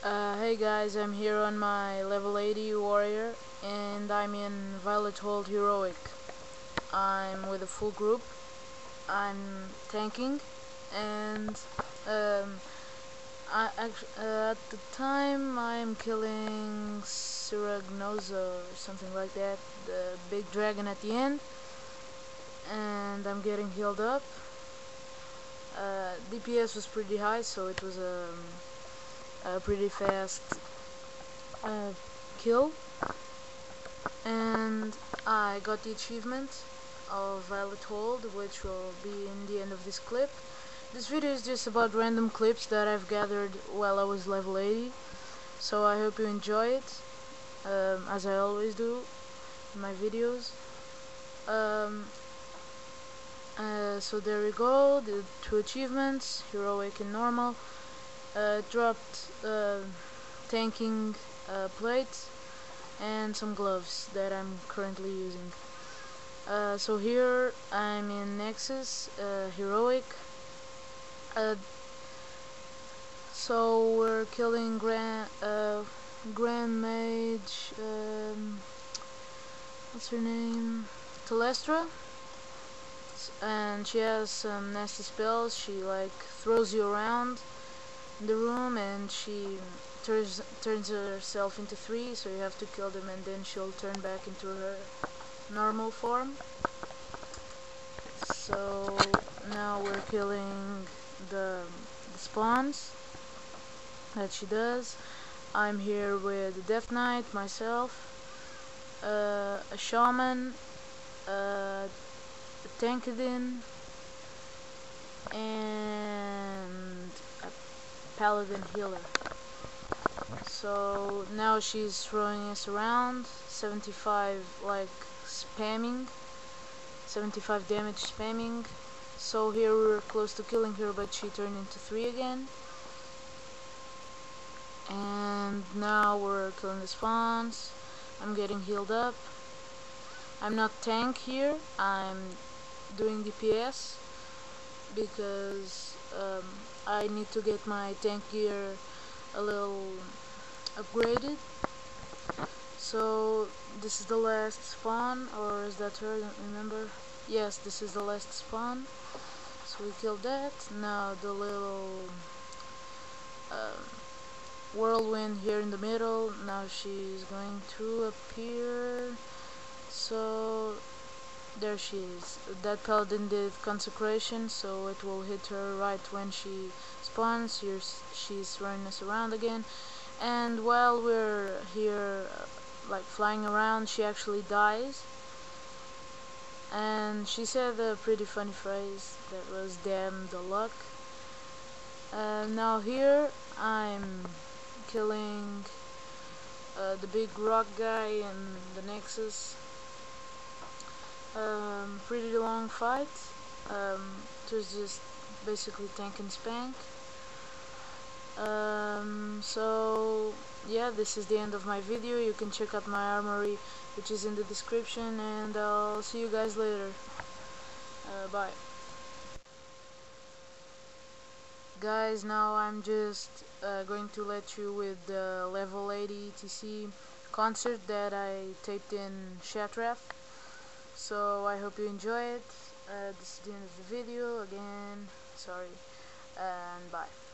Uh, hey guys, I'm here on my level 80 warrior and I'm in Violet Hold Heroic. I'm with a full group. I'm tanking and um, I uh, at the time I'm killing Siragnosa or something like that, the big dragon at the end and I'm getting healed up. Uh, DPS was pretty high so it was um, a pretty fast uh, kill. And I got the achievement of Violet Hold which will be in the end of this clip. This video is just about random clips that I've gathered while I was level 80 so I hope you enjoy it um, as I always do in my videos. Um, uh, so there we go the two achievements heroic and normal uh, dropped uh, tanking uh, plates and some gloves that I'm currently using. Uh, so here I'm in Nexus uh, Heroic. Uh, so we're killing Grand Grand Mage. Um, what's her name? Telestra and she has some nasty spells she like throws you around the room and she turns turns herself into three so you have to kill them and then she'll turn back into her normal form. So now we're killing the, the spawns that she does. I'm here with the Death Knight myself uh, a shaman uh, a tankadin and paladin healer. So now she's throwing us around, 75 like spamming, 75 damage spamming. So here we're close to killing her, but she turned into 3 again. And now we're killing the spawns. I'm getting healed up. I'm not tank here, I'm doing DPS because um, I need to get my tank gear a little upgraded. So this is the last spawn or is that her I don't remember? Yes this is the last spawn. So we killed that. Now the little uh, whirlwind here in the middle now she's going to appear. So there she is. That paladin did consecration, so it will hit her right when she spawns. Here she's running us around again. And while we're here, uh, like flying around, she actually dies. And she said a pretty funny phrase that was damn the luck. Uh, now here I'm killing uh, the big rock guy in the Nexus um, pretty long fight. Um, it was just basically tank and spank. Um, so yeah, this is the end of my video. You can check out my armory, which is in the description, and I'll see you guys later. Uh, bye. Guys, now I'm just uh, going to let you with the level 80 ETC concert that I taped in Shattrath so I hope you enjoy it uh, this is the end of the video again. Sorry. And bye